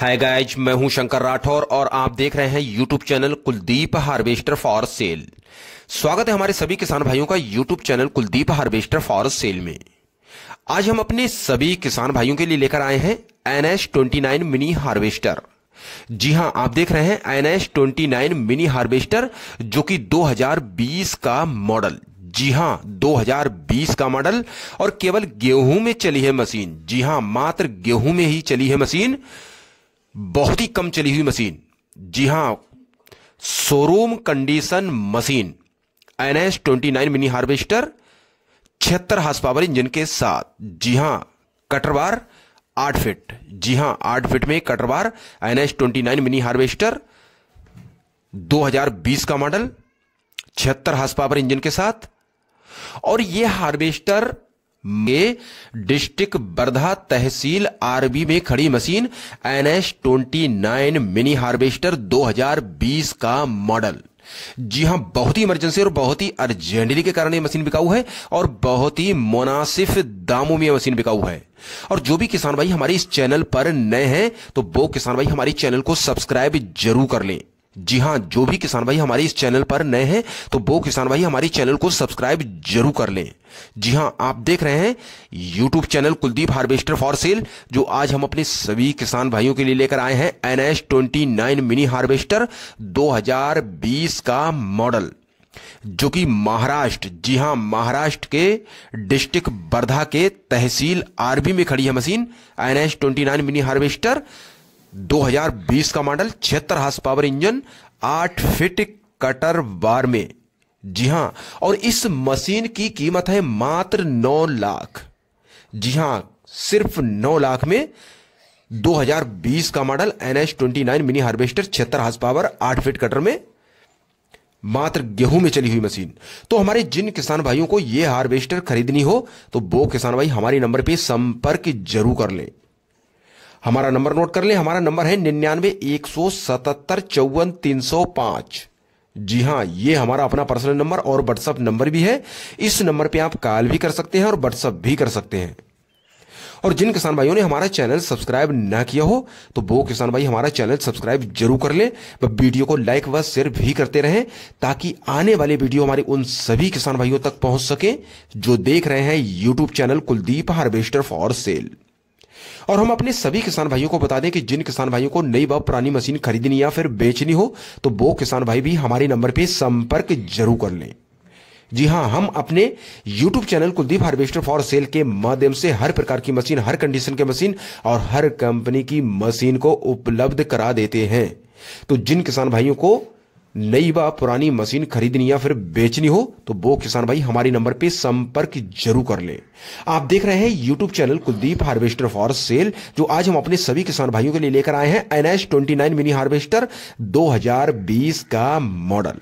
हाय guys मैं हूँ शंकर राठौर और आप देख रहे हैं YouTube channel Kuldeep harvester for sale स्वागत है हमारे सभी किसान भाइयों का YouTube channel Kuldeep harvester for sale में. आज हम अपने सभी किसान भाइयों के लिए लेकर आए हैं N S twenty nine mini harvester जी हाँ, आप देख रहे हैं N S twenty nine mini harvester जो कि 2020 का मॉडल जी हाँ 2020 का मॉडल और केवल गेहूँ में चली है मशीन जी हाँ, मात्र गेहूँ में ही चली है मशीन बहुत ही कम चली हुई मशीन। जी हाँ showroom condition machine N S twenty nine mini harvester छिहत्तर हार्स पावर इंजन के साथ। जी हाँ कटरवार आठ फिट जी हाँ, आठ फिट में cutter bar N S twenty nine mini harvester 2020 का मॉडल छिहत्तर हार्स पावर इंजन के साथ। और यह हार्वेस्टर में डिस्ट्रिक्ट बर्धा तहसील आरबी में खड़ी machine N S twenty nine mini harvester 2020 का मॉडल। जी हाँ, बहुत ही इमरजेंसी और बहुत ही अर्जेंटली के कारण ये मशीन बिकाऊ है और बहुत ही मुनासिफ दामों में मशीन बिकाऊ है। और जो भी किसान भाई हमारे इस चैनल पर नए हैं तो वो किसान भाई हमारी चैनल को सब्सक्राइब ज़रूर कर लें। जी हाँ, जो भी किसान भाई हमारे इस चैनल पर नए हैं तो वो किसान भाई हमारे चैनल को सब्सक्राइब ज़रूर कर लें। जी हाँ, आप देख रहे हैं YouTube channel Kuldeep harvester for sale, जो आज हम अपने सभी किसान भाइयों के लिए लेकर आए हैं N S twenty nine mini harvester 2020 का मॉडल, जो कि महाराष्ट्र, जी हाँ, महाराष्ट्र के डिस्ट्रिक्ट वर्धा के तहसील आरबी में खड़ी है machine. N S twenty nine mini harvester 2020 का मॉडल छिहत्तर हार्स पावर इंजन, आठ फिट कटर बार में। जी हाँ, और इस मशीन की कीमत है मात्र नौ लाख। जी हाँ, सिर्फ़ नौ लाख में 2020 का model N H twenty nine mini harvester, छिहत्तर हार्स पावर, आठ फिट कटर में मात्र गेहूँ में चली हुई मशीन। तो हमारे जिन किसान भाइयों को यह हार्वेस्टर खरीदनी हो तो वो किसान भाई हमारे नंबर पे संपर्क ज़रूर कर लें। हमारा नंबर नोट कर ले, हमारा नंबर है निन्यानवे, एक सौ सतहत्तर चौवन, तीन सौ पाँच। जी हाँ, ये हमारा अपना पर्सनल नंबर और व्हाट्सअप नंबर भी है। इस नंबर पे आप कॉल भी कर सकते हैं और व्हाट्सअप भी कर सकते हैं। और जिन किसान भाइयों ने हमारा चैनल सब्सक्राइब ना किया हो तो वो किसान भाई हमारा चैनल सब्सक्राइब ज़रूर कर ले वीडियो को लाइक व शेयर भी करते रहें, ताकि आने वाले वीडियो हमारे उन सभी किसान भाइयों तक पहुँच सके, जो देख रहे हैं YouTube channel Kuldeep harvester for sale. और हम अपने सभी किसान भाइयों को बता दें कि जिन किसान भाइयों को नई व पुरानी मशीन खरीदनी या फिर बेचनी हो तो वो किसान भाई भी हमारे नंबर पर संपर्क ज़रूर कर लें। जी हाँ, हम अपने YouTube channel Kuldeep harvester for sale के माध्यम से हर प्रकार की मशीन, हर कंडीशन के मशीन और हर कंपनी की मशीन को उपलब्ध करा देते हैं। तो जिन किसान भाइयों को नई व पुरानी मशीन खरीदनी या फिर बेचनी हो तो वो किसान भाई हमारी नंबर पे संपर्क ज़रूर कर ले। आप देख रहे हैं YouTube channel Kuldeep harvester for sale, जो आज हम अपने सभी किसान भाइयों के लिए लेकर आए हैं, एनएच ट्वेंटी मिनी हार्वेस्टर 2020 का मॉडल।